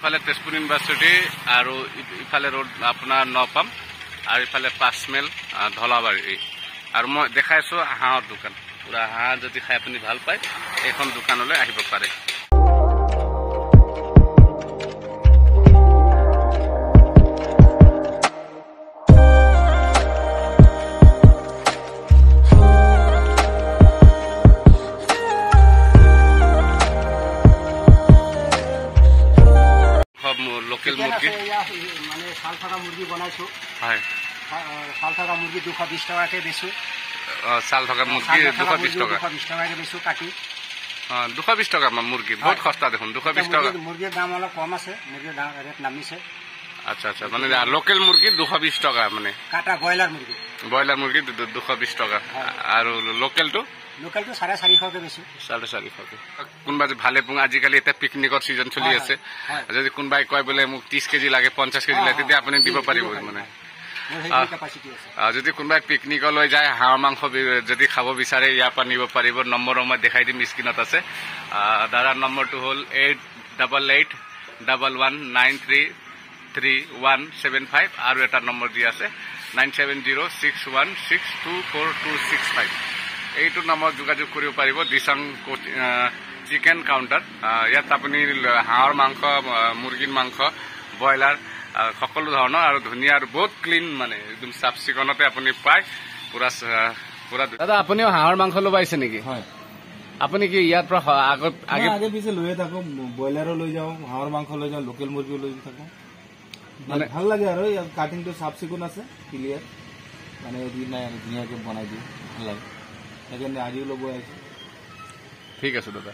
ইফালে তেজপুৰ ইউনিভাৰ্চিটি আৰু ইফালে ৰোড আপোনাৰ নপাম আৰু ইফালে পাঁচ মেল আহ, ধলাবাৰী। আৰু মই দেখাইছো হাঁহৰ দোকান। পুৰা হাঁহ যদি খাই আপুনি ভাল পায় এইখন দোকানলৈ আহিব পাৰে। লোকেল মুৰ্গী মানে চাল থকা মুৰ্গী বনাইছো। হয়। চাল থকা মুৰ্গী দুশ বিশ টকাকে বেচো। অ, চাল থকা মুৰ্গী দুশ বিশ টকা। দুশ বিশ টকাকে বেচো কাটি। দুশ বিশ টকা মা মুৰ্গী। বহুত। সস্তা দেখোন দুশ বিশ টকা। মুৰ্গী- মুৰ্গীৰ দাম অলপ কম আছে মুৰ্গীৰ দাম ৰেট নামিছে। আচ্ছা আচ্ছা মানে লোকেল মুৰ্গী দুশ বিশ টকা মানে। কাটা ব্ৰইলাৰ মুৰ্গী। ব্ৰইলাৰ মুৰ্গী দুশ বিশ টকা। আৰু লোকেলটো লোকেলটো চাৰে চাৰিশকে বেচো চাৰে চাৰিশকে। কোনোবা ভালে পোং আজিকালি এতিয়া পিকনিকৰ চিজন চলি আছে। যদি কোনোবাই কয় বোলে মোক ত্ৰিশ কেজি লাগে পঞ্চাশ কেজি লাগে তেতিয়া। আপুনি দিব পাৰিব। মানে। যদি কোনোবাই পিকনিকলৈ যায় হাঁহৰ মাংস যদি খাব বিচাৰে ইয়াৰ পৰা নিব পাৰিব। নম্বৰৰ মই দেখাই দিম স্ক্ৰীণত আছে। দাদাৰ নম্বৰটো হ'ল eight double eight double one nine three three one seven five আৰু এটা নম্বৰ দি আছে। Nine seven zero' six one six two four two six five এইটো নম্বৰত যোগাযোগ কৰিব পাৰিব দিচাং চিকেন কাউণ্টাৰ ইয়াত আপুনি হাঁহৰ মাংস মুৰ্গীৰ মাংস ব্ৰইলাৰ সকলো ধৰণৰ আৰু ধুনীয়া আৰু বহুত ক্লিন মানে একদম চাফ চিকুণতে আপুনি পায়। পুৰা পুৰা দাদা আপুনিও হাঁহৰ মাংস ল'ব আহিছে নেকি? হয়। আপুনি কি ইয়াৰ পৰা আগত আগে আগে পিছে লৈয়ে থাকো ব্ৰইলাৰো লৈ যাওঁ হাঁহৰ মাংস লৈ যাওঁ লোকেল মুৰ্গীও লৈ থাকো। মানে ভাল লাগে আৰু ইয়াত কাটিংটো চাফ চিকুণ আছে ক্লিয়াৰ মানে নাই আৰু ধুনীয়াকে বনাই দিয়ে ভাল লাগে। সেইকাৰণে আজিও ল'ব আহিছো। ঠিক আছে দাদা।